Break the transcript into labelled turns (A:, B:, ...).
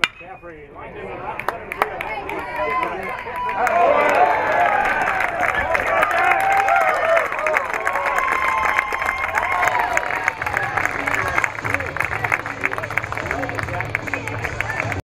A: McCaffrey lined in the.